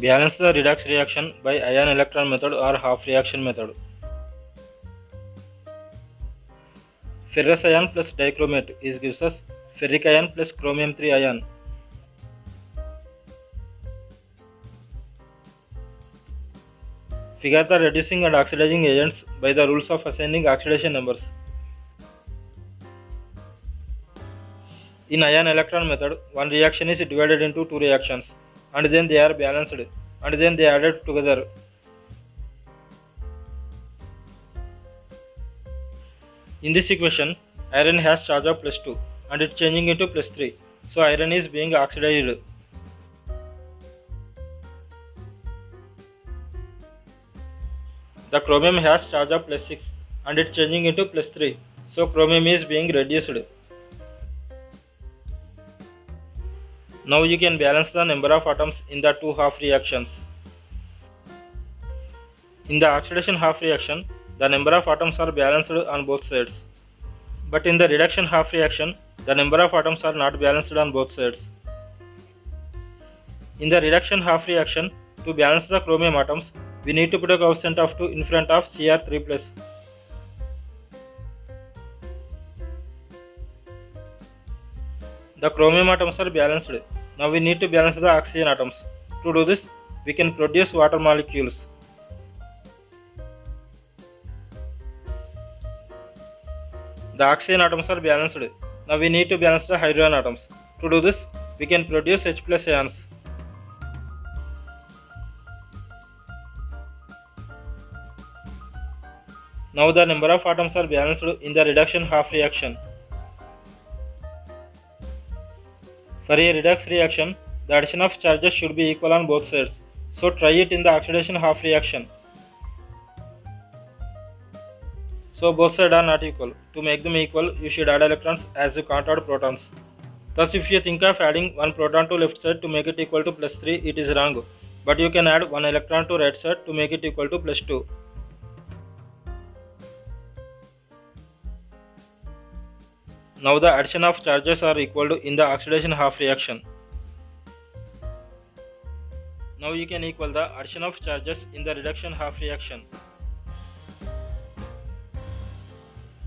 Balance the redox reaction by ion electron method or half reaction method. Ferrous ion plus dichromate is gives us ferric ion plus chromium 3 ion. Figure the reducing and oxidizing agents by the rules of ascending oxidation numbers. In ion electron method, one reaction is divided into two reactions and then they are balanced and then they are added together. In this equation, iron has charge of plus 2 and it's changing into plus 3. So iron is being oxidized. The chromium has charge of plus 6 and it's changing into plus 3. So chromium is being reduced. Now you can balance the number of atoms in the two half reactions. In the oxidation half reaction, the number of atoms are balanced on both sides. But in the reduction half reaction, the number of atoms are not balanced on both sides. In the reduction half reaction, to balance the chromium atoms, we need to put a coefficient of 2 in front of Cr3+. The chromium atoms are balanced. Now we need to balance the oxygen atoms. To do this, we can produce water molecules. The oxygen atoms are balanced. Now we need to balance the hydrogen atoms. To do this, we can produce H plus ions. Now the number of atoms are balanced in the reduction half reaction. For a redox reaction, the addition of charges should be equal on both sides. So try it in the oxidation half reaction. So both sides are not equal. To make them equal, you should add electrons as you can't add protons. Thus if you think of adding one proton to left side to make it equal to plus 3, it is wrong. But you can add one electron to right side to make it equal to plus 2. Now the addition of charges are equal to in the oxidation half reaction. Now you can equal the addition of charges in the reduction half reaction.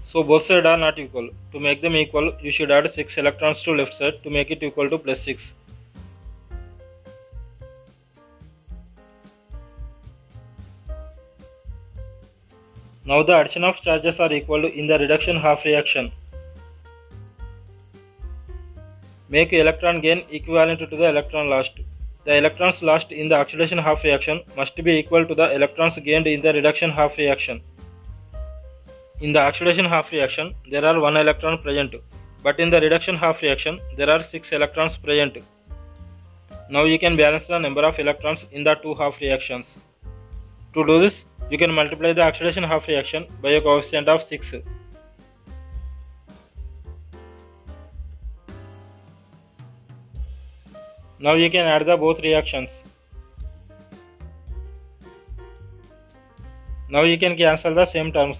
So both sides are not equal. To make them equal, you should add 6 electrons to left side to make it equal to plus 6. Now the addition of charges are equal to in the reduction half reaction. Make electron gain equivalent to the electron lost. The electrons lost in the oxidation half reaction must be equal to the electrons gained in the reduction half reaction. In the oxidation half reaction, there are 1 electron present, but in the reduction half reaction, there are 6 electrons present. Now you can balance the number of electrons in the two half reactions. To do this, you can multiply the oxidation half reaction by a coefficient of 6. Now you can add the both reactions. Now you can cancel the same terms.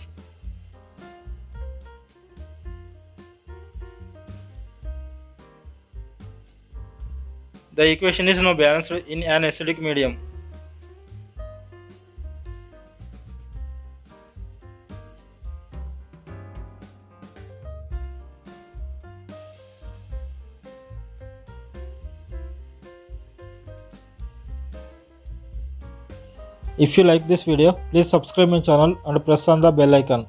The equation is now balanced in an acidic medium. If you like this video, please subscribe my channel and press on the bell icon.